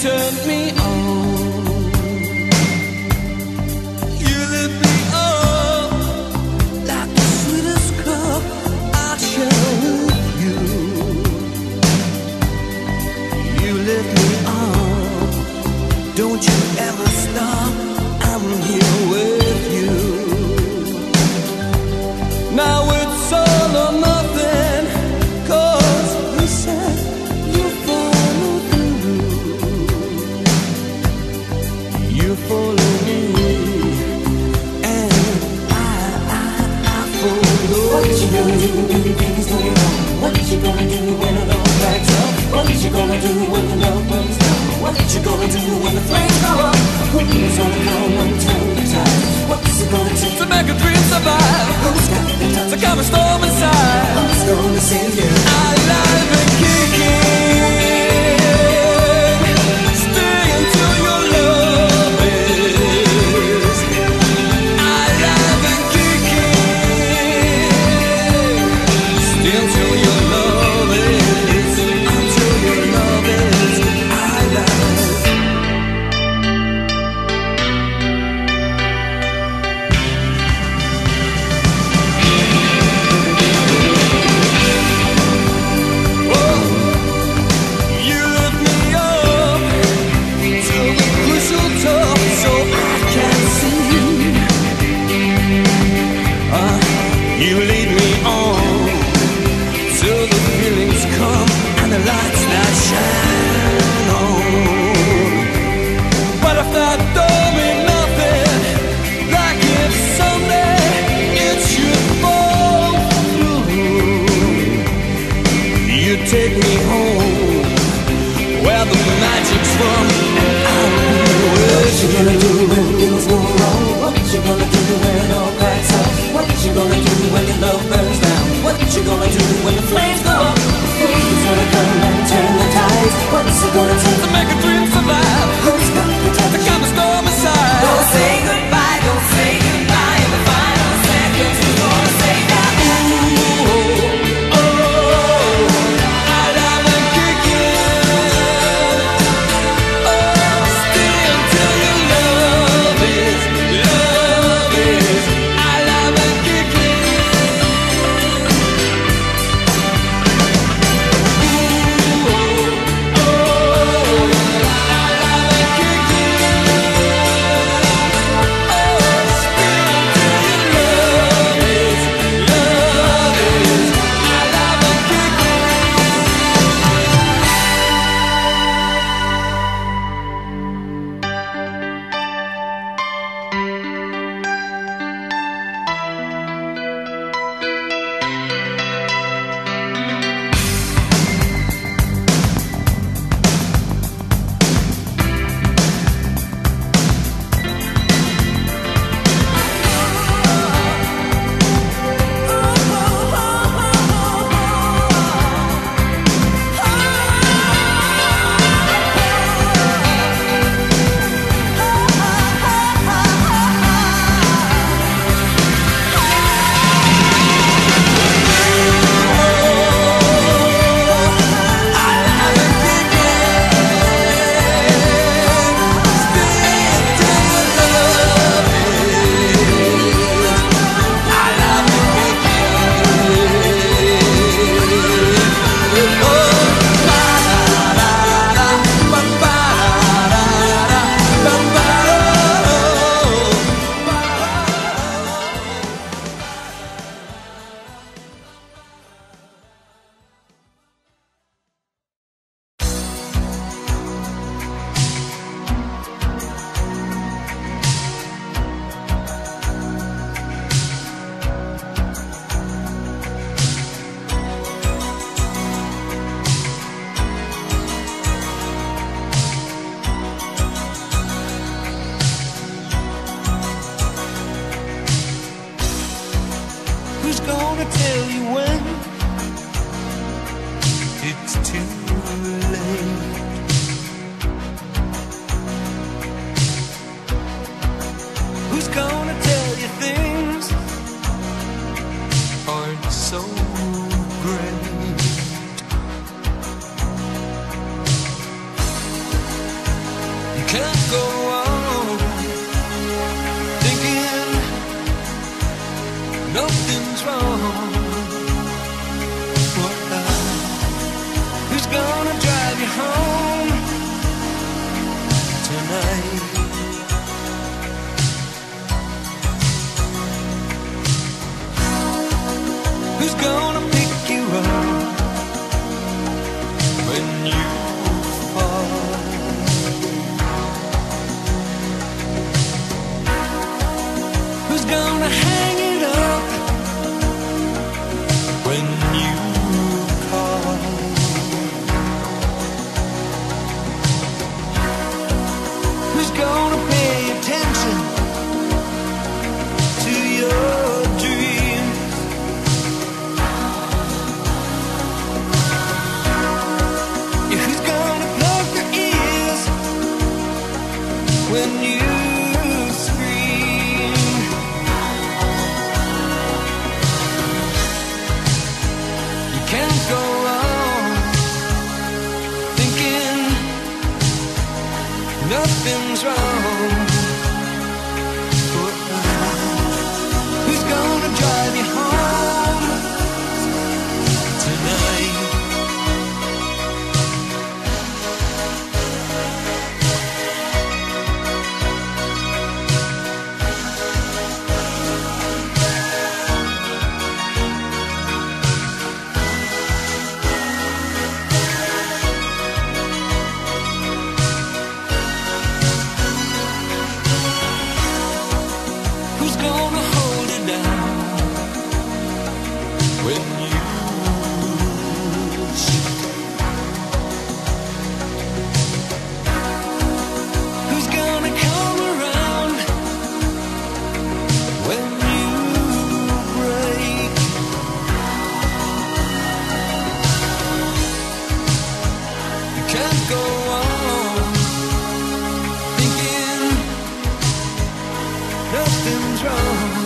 turned me on. You lit me up like the sweetest cup I showed you. You lit me up. Don't you ever. So come and storm it too. nothing's wrong. nothing's wrong.